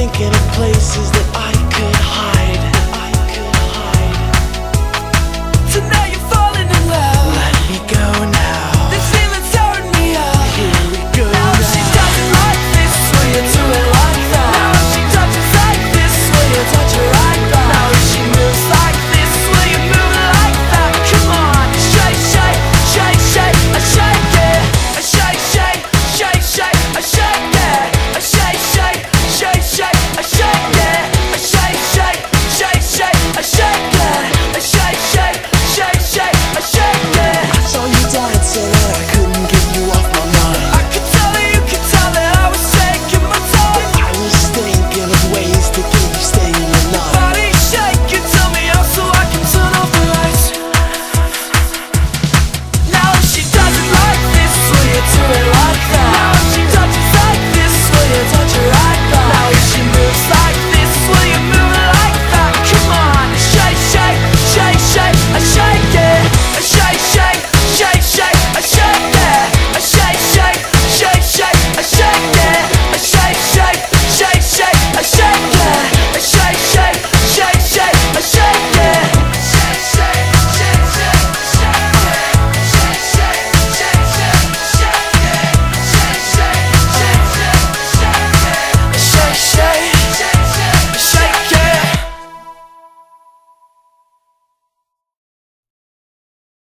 thinking of places that I could hide.